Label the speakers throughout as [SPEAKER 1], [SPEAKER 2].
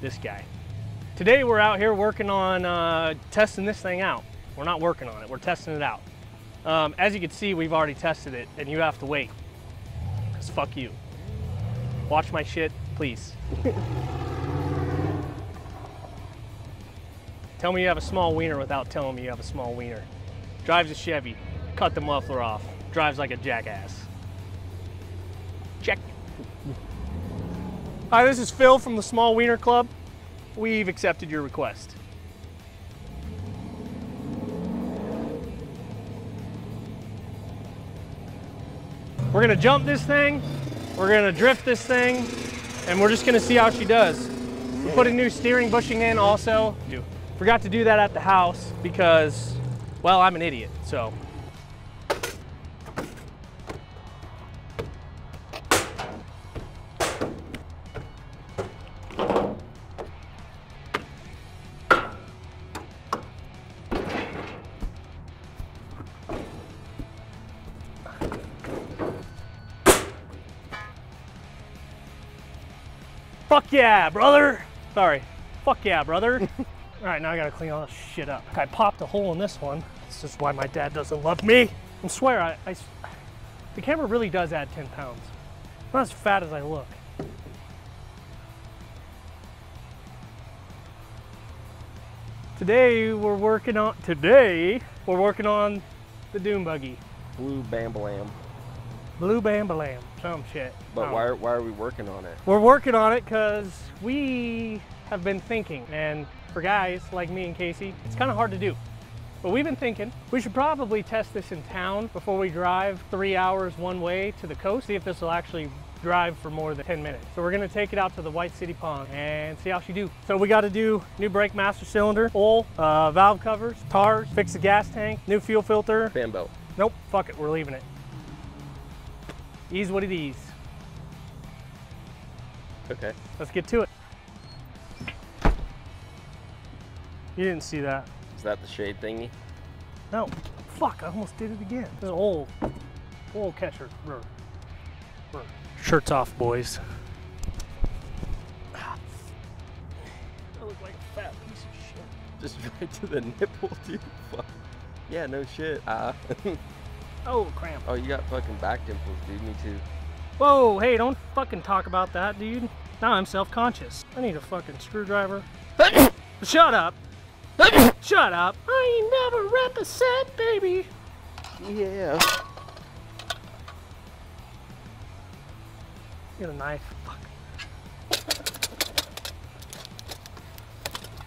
[SPEAKER 1] this guy. Today we're out here working on uh, testing this thing out. We're not working on it, we're testing it out. Um, as you can see, we've already tested it and you have to wait. Cause fuck you. Watch my shit, please. Tell me you have a small wiener without telling me you have a small wiener. Drives a Chevy, cut the muffler off, drives like a jackass. Hi, this is Phil from the Small Wiener Club. We've accepted your request. We're gonna jump this thing, we're gonna drift this thing, and we're just gonna see how she does. We put a new steering bushing in also. Forgot to do that at the house because, well, I'm an idiot, so. Fuck yeah, brother. Sorry. Fuck yeah, brother. all right, now I gotta clean all this shit up. I popped a hole in this one. This is why my dad doesn't love me. I swear, I, I the camera really does add 10 pounds. I'm not as fat as I look. Today we're working on, today we're working on the Doom Buggy.
[SPEAKER 2] Blue Bambalam.
[SPEAKER 1] Blue Bambalam, some shit.
[SPEAKER 2] But why, why are we working on it?
[SPEAKER 1] We're working on it because we have been thinking, and for guys like me and Casey, it's kind of hard to do. But we've been thinking we should probably test this in town before we drive three hours one way to the coast, see if this will actually drive for more than 10 minutes. So we're gonna take it out to the White City Pond and see how she do. So we gotta do new brake master cylinder, oil, uh, valve covers, tars, fix the gas tank, new fuel filter.
[SPEAKER 2] Fan belt.
[SPEAKER 1] Nope, fuck it, we're leaving it. Ease what it is.
[SPEAKER 2] Okay.
[SPEAKER 1] Let's get to it. You didn't see that.
[SPEAKER 2] Is that the shade thingy?
[SPEAKER 1] No. Fuck, I almost did it again. This is old, old catcher. Rur. Rur. Shirts off, boys. I look like a fat piece of shit.
[SPEAKER 2] Just right to the nipple, dude. Fuck. Yeah, no shit. Ah.
[SPEAKER 1] Oh, cramp.
[SPEAKER 2] oh, you got fucking back dimples, dude. Me too.
[SPEAKER 1] Whoa, hey, don't fucking talk about that, dude. Now I'm self-conscious. I need a fucking screwdriver. Shut up. Shut up. I ain't never rep a set, baby.
[SPEAKER 2] Yeah.
[SPEAKER 1] Get a knife. Fuck.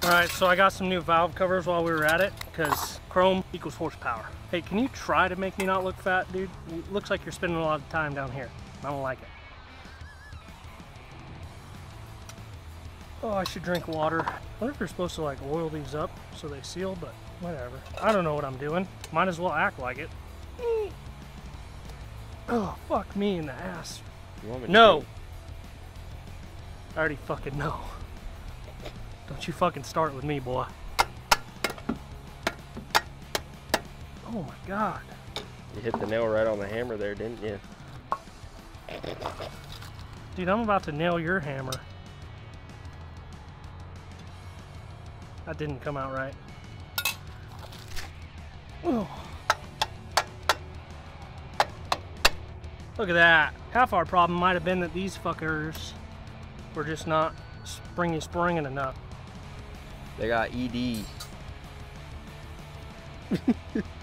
[SPEAKER 1] All right, so I got some new valve covers while we were at it because chrome equals horsepower. Hey, can you try to make me not look fat, dude? It looks like you're spending a lot of time down here. I don't like it. Oh, I should drink water. I wonder if you're supposed to like oil these up so they seal, but whatever. I don't know what I'm doing. Might as well act like it. Oh, fuck me in the ass.
[SPEAKER 2] You want me
[SPEAKER 1] No. I already fucking know. Don't you fucking start with me, boy. Oh my god.
[SPEAKER 2] You hit the nail right on the hammer there, didn't you?
[SPEAKER 1] Dude, I'm about to nail your hammer. That didn't come out right. Look at that. Half our problem might have been that these fuckers were just not springy springing enough.
[SPEAKER 2] They got ED.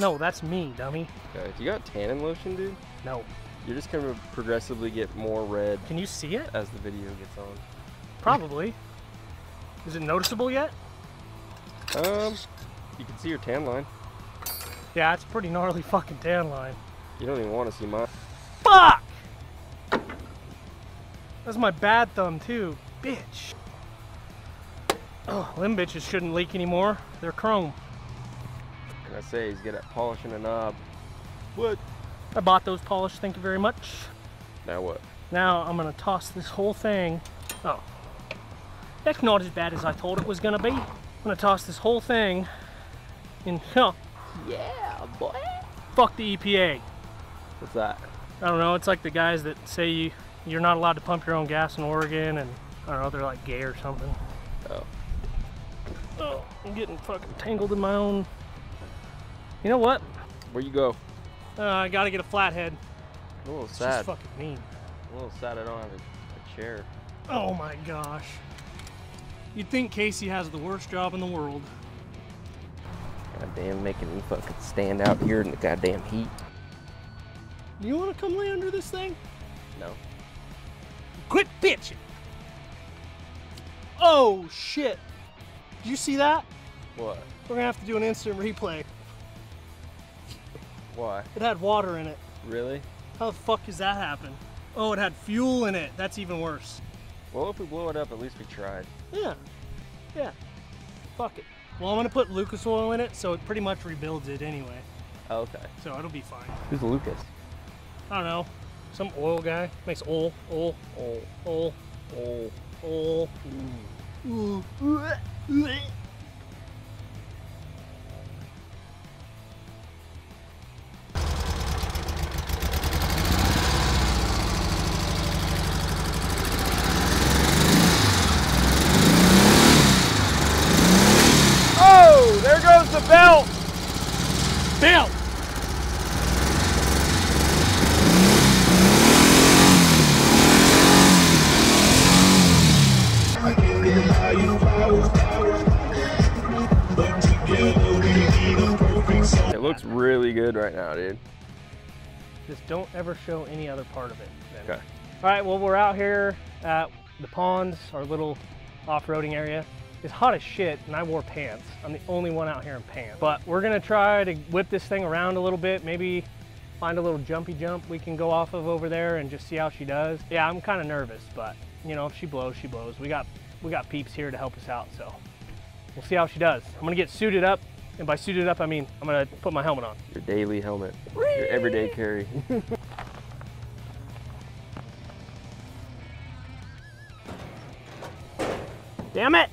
[SPEAKER 1] No, that's me, dummy.
[SPEAKER 2] Okay. You got tannin lotion, dude?
[SPEAKER 1] No.
[SPEAKER 2] You're just gonna progressively get more red
[SPEAKER 1] Can you see it?
[SPEAKER 2] as the video gets on.
[SPEAKER 1] Probably. Is it noticeable yet?
[SPEAKER 2] Um, you can see your tan line.
[SPEAKER 1] Yeah, it's a pretty gnarly fucking tan line.
[SPEAKER 2] You don't even want to see mine.
[SPEAKER 1] Fuck! That's my bad thumb too. Bitch. Oh, them bitches shouldn't leak anymore. They're chrome.
[SPEAKER 2] And I say he's good at polishing a knob. What?
[SPEAKER 1] I bought those polished, thank you very much.
[SPEAKER 2] Now what?
[SPEAKER 1] Now I'm gonna toss this whole thing. Oh. That's not as bad as I thought it was gonna be. I'm gonna toss this whole thing in, huh,
[SPEAKER 2] Yeah, boy.
[SPEAKER 1] fuck the EPA.
[SPEAKER 2] What's that?
[SPEAKER 1] I don't know, it's like the guys that say you, you're not allowed to pump your own gas in Oregon and I don't know, they're like gay or something.
[SPEAKER 2] Oh.
[SPEAKER 1] Oh, I'm getting fucking tangled in my own. You know what?
[SPEAKER 2] Where you go?
[SPEAKER 1] Uh, I gotta get a flathead.
[SPEAKER 2] A little
[SPEAKER 1] It's
[SPEAKER 2] sad.
[SPEAKER 1] just fucking mean.
[SPEAKER 2] A little sad I don't have a, a chair.
[SPEAKER 1] Oh my gosh. You'd think Casey has the worst job in the world.
[SPEAKER 2] Goddamn, making me fucking stand out here in the goddamn heat.
[SPEAKER 1] You wanna come lay under this thing?
[SPEAKER 2] No.
[SPEAKER 1] Quit bitching! Oh shit! Did you see that?
[SPEAKER 2] What?
[SPEAKER 1] We're gonna have to do an instant replay.
[SPEAKER 2] Why?
[SPEAKER 1] It had water in it.
[SPEAKER 2] Really?
[SPEAKER 1] How the fuck does that happen? Oh, it had fuel in it. That's even worse.
[SPEAKER 2] Well, if we blow it up, at least we tried.
[SPEAKER 1] Yeah. Yeah. Fuck it. Well, I'm gonna put Lucas oil in it, so it pretty much rebuilds it anyway.
[SPEAKER 2] Oh, okay.
[SPEAKER 1] So it'll be fine.
[SPEAKER 2] Who's Lucas?
[SPEAKER 1] I don't know. Some oil guy makes oil, oil,
[SPEAKER 2] Oh,
[SPEAKER 1] oil,
[SPEAKER 2] oh.
[SPEAKER 1] oil. Ooh. Ooh.
[SPEAKER 2] Oh, really good right now, dude.
[SPEAKER 1] Just don't ever show any other part of it. then.
[SPEAKER 2] Okay.
[SPEAKER 1] All right, well, we're out here at the ponds, our little off-roading area. It's hot as shit, and I wore pants. I'm the only one out here in pants. But we're gonna try to whip this thing around a little bit, maybe find a little jumpy jump we can go off of over there and just see how she does. Yeah, I'm kind of nervous, but you know, if she blows, she blows. We got we got peeps here to help us out, so we'll see how she does. I'm gonna get suited up, and by suited up, I mean I'm gonna put my helmet on.
[SPEAKER 2] Your daily helmet. Your everyday carry.
[SPEAKER 1] Damn it!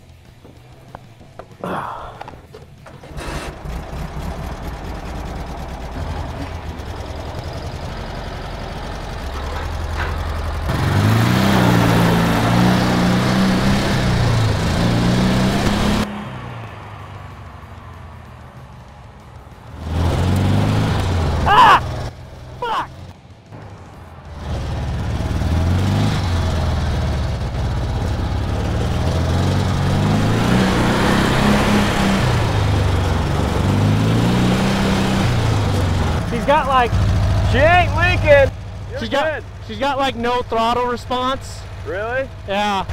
[SPEAKER 1] She's got
[SPEAKER 2] good.
[SPEAKER 1] she's got like no throttle response.
[SPEAKER 2] Really?
[SPEAKER 1] Yeah.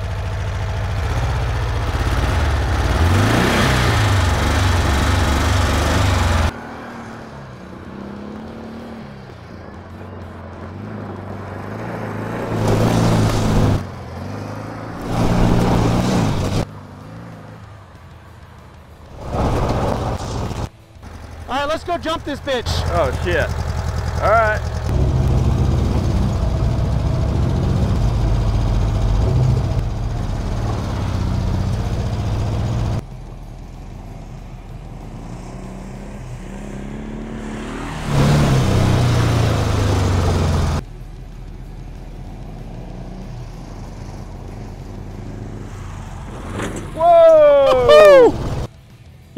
[SPEAKER 1] All right, let's go jump this bitch.
[SPEAKER 2] Oh shit. All right.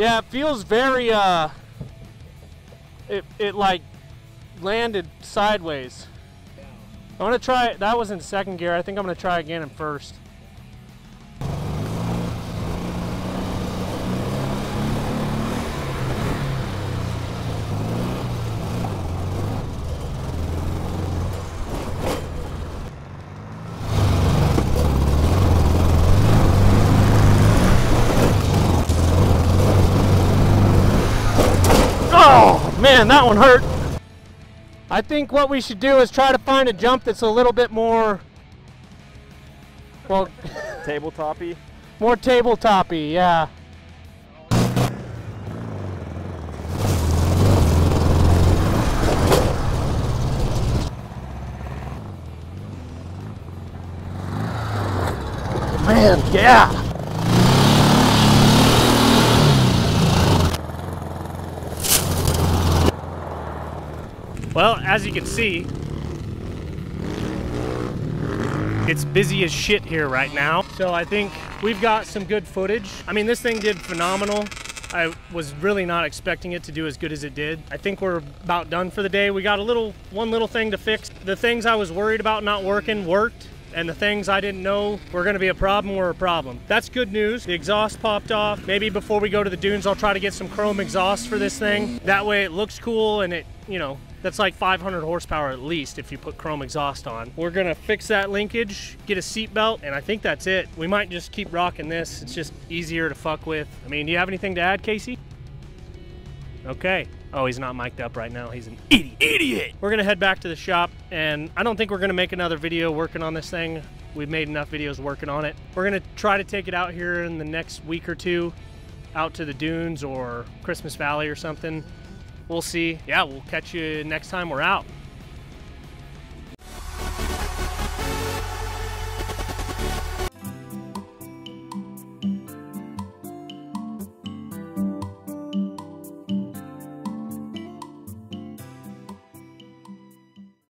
[SPEAKER 1] Yeah, it feels very uh it it like landed sideways. I'm gonna try. That was in second gear. I think I'm gonna try again in first. Oh man, that one hurt. I think what we should do is try to find a jump that's a little bit more, well,
[SPEAKER 2] Tabletopy.
[SPEAKER 1] more tabletopy. Yeah. Man, yeah. Well, as you can see, It's busy as shit here right now. So I think we've got some good footage. I mean, this thing did phenomenal. I was really not expecting it to do as good as it did. I think we're about done for the day. We got a little, one little thing to fix. The things I was worried about not working worked and the things I didn't know were gonna be a problem were a problem. That's good news. The exhaust popped off. Maybe before we go to the dunes, I'll try to get some chrome exhaust for this thing. That way it looks cool and it, you know, that's like 500 horsepower at least if you put chrome exhaust on. We're gonna fix that linkage, get a seat belt, and I think that's it. We might just keep rocking this. It's just easier to fuck with. I mean, do you have anything to add, Casey? Okay. Oh, he's not mic'd up right now. He's an idiot. Idiot! We're gonna head back to the shop, and I don't think we're gonna make another video working on this thing. We've made enough videos working on it. We're gonna try to take it out here in the next week or two, out to the dunes or Christmas Valley or something. We'll see. Yeah, we'll catch you next time we're out.